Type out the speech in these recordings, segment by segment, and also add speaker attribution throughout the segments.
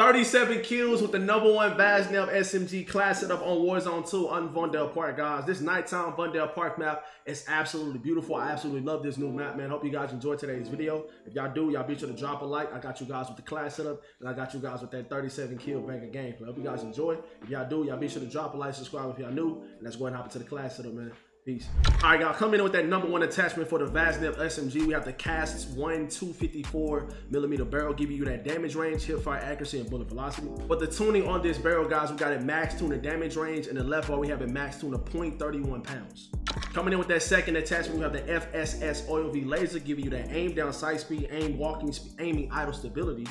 Speaker 1: 37 kills with the number one Vaznev SMG class setup on Warzone 2 on Vondel Park, guys. This nighttime Vondel Park map is absolutely beautiful. I absolutely love this new map, man. Hope you guys enjoyed today's video. If y'all do, y'all be sure to drop a like. I got you guys with the class setup, and I got you guys with that 37 kill banger gameplay. Hope you guys enjoy. If y'all do, y'all be sure to drop a like, subscribe if y'all new, and let's go and hop into the class setup, man. Peace. All right, y'all, coming in with that number one attachment for the Vaznev SMG. We have the CAST 1 254 millimeter barrel, giving you that damage range, hip fire accuracy, and bullet velocity. But the tuning on this barrel, guys, we got it max tune and damage range, and the left bar we have it max tune of 0.31 pounds. Coming in with that second attachment, we have the FSS OLE-V laser, giving you that aim down sight speed, aim walking speed, aiming idle stability,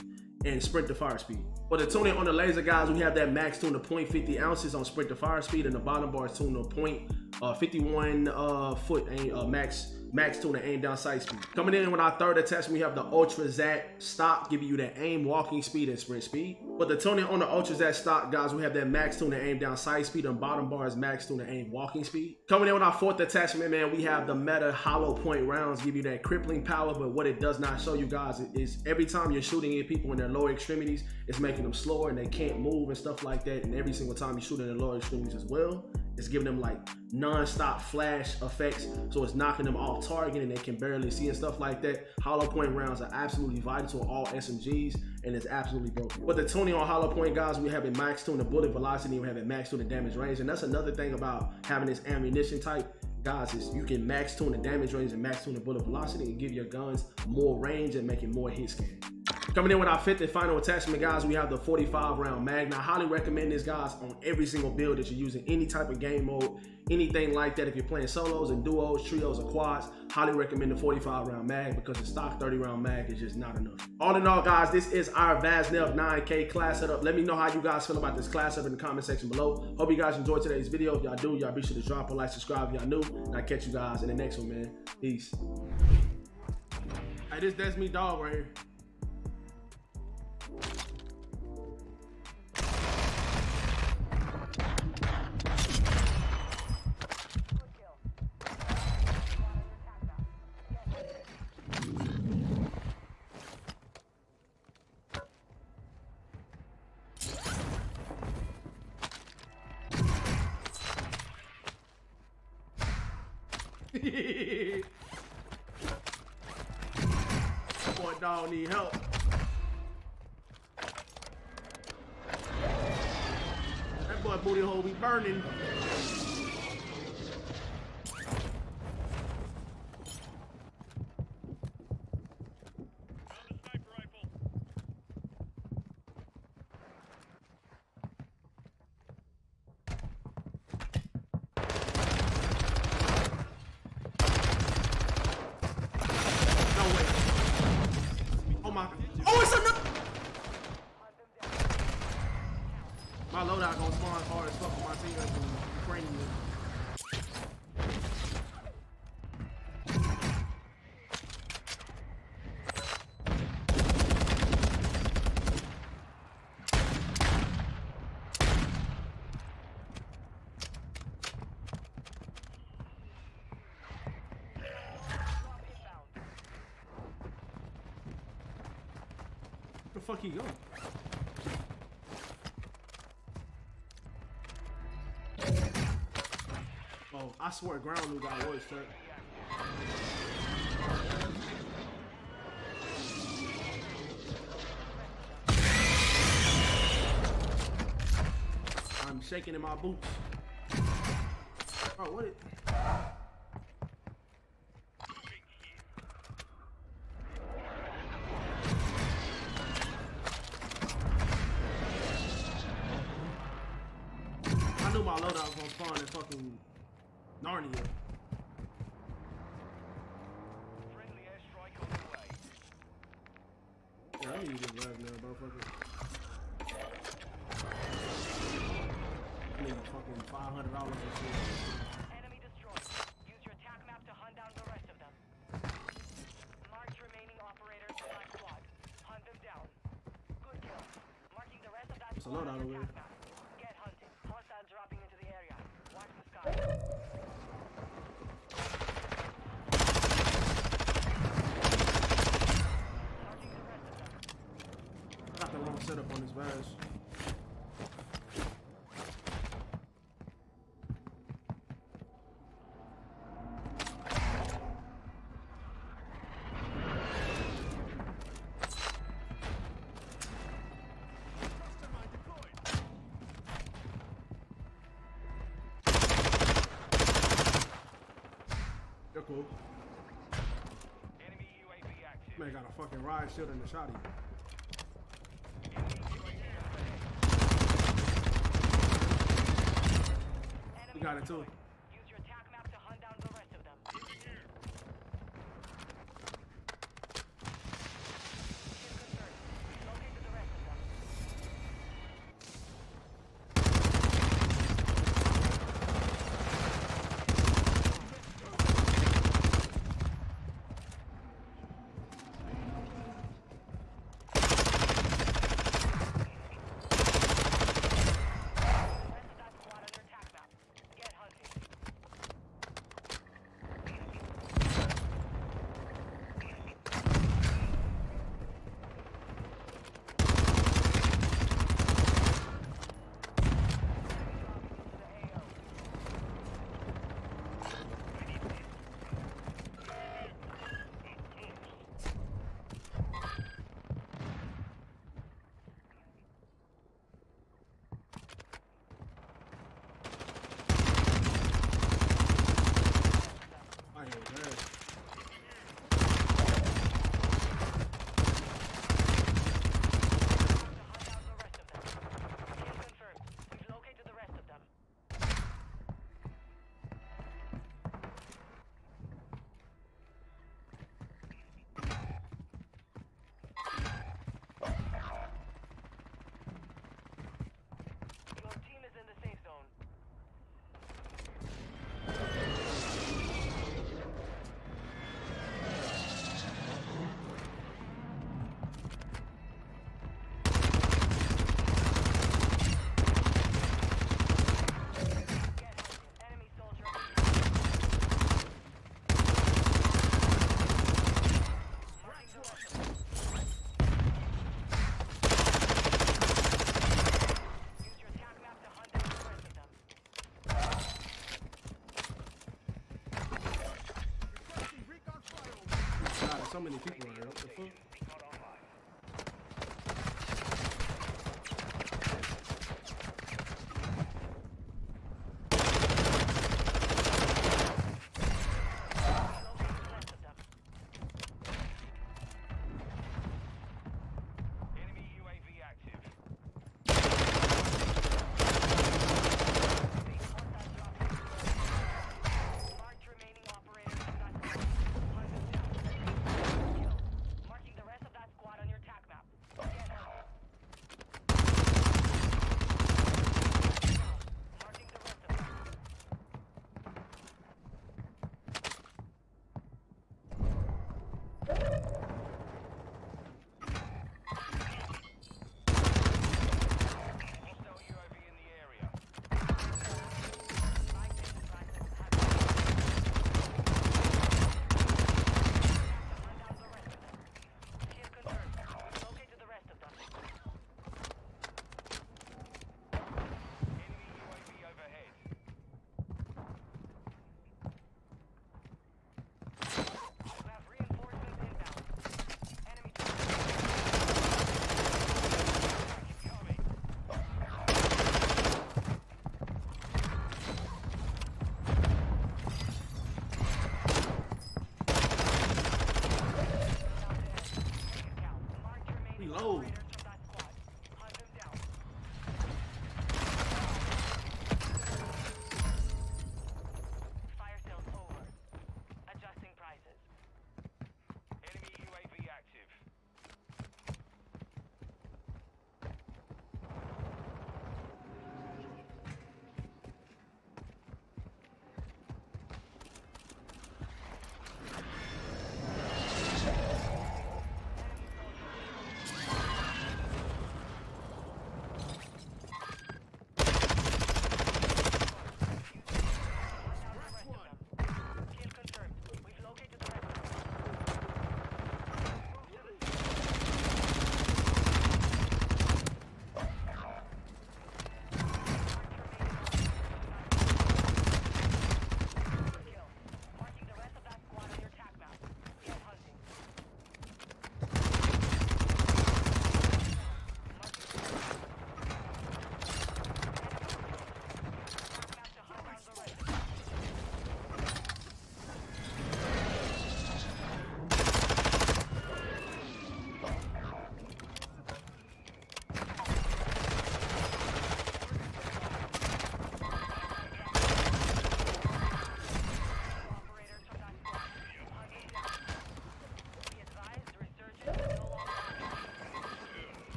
Speaker 1: and sprint to fire speed. For the tuning on the laser, guys, we have that max tune of 0.50 ounces on sprint to fire speed, and the bottom bar is tuned to 0.51 uh, uh, foot aim, uh, max max tune and aim down sight speed. Coming in with our third attachment, we have the Ultra Zat stop, giving you that aim, walking speed, and sprint speed. But the tuning on the Ultra Zat stock, guys, we have that max tune and aim down sight speed, and bottom bar is max tune and aim walking speed. Coming in with our fourth attachment, man, we have the Meta Hollow Point rounds, give you that crippling power, but what it does not show you guys is every time you're shooting at people in their lower extremities, it's making them slower and they can't move and stuff like that. And every single time you shoot in their lower extremities as well, it's giving them like non-stop flash effects. So it's knocking them off target and they can barely see and stuff like that. Hollow point rounds are absolutely vital to all SMGs and it's absolutely broken. But the tuning on hollow point guys, we have a max tune the bullet velocity, we have a max tune the damage range. And that's another thing about having this ammunition type guys is you can max tune the damage range and max tune the bullet velocity and give your guns more range and make it more hit scan. Coming in with our fifth and final attachment, guys, we have the 45 round mag. Now, I highly recommend this, guys, on every single build that you're using, any type of game mode, anything like that. If you're playing solos and duos, trios, or quads, highly recommend the 45 round mag because the stock 30 round mag is just not enough. All in all, guys, this is our Vaznev 9K class setup. Let me know how you guys feel about this class setup in the comment section below. Hope you guys enjoyed today's video. If y'all do, y'all be sure to drop a like, subscribe if y'all new, and I'll catch you guys in the next one, man. Peace. Hey, this that's me dog right here. Boy, dog need help. That boy booty hole be burning. No way. Oh my. Oh, it's another. My loadout gonna spawn hard as fuck with my teammates from Ukrainian. Where the fuck he go? Oh, I swear ground new got worse, Turk. I'm shaking in my boots. Oh, what it? Knew my loadout was gonna spawn in fucking Narnia.
Speaker 2: Friendly airstrike on the way.
Speaker 1: Yeah, I need to get lag now, motherfucker. I need fucking five hundred dollars or shit.
Speaker 2: Enemy destroyed. Use your attack guys. Cool. Man got a fucking riot shield and a shotty. got it too.
Speaker 1: the, the
Speaker 2: food.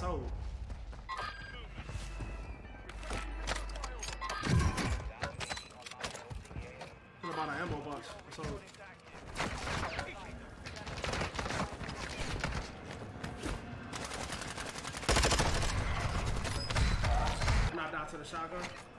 Speaker 2: sold. What
Speaker 1: about an ammo
Speaker 3: box?
Speaker 1: I sold. Knocked out to the shotgun.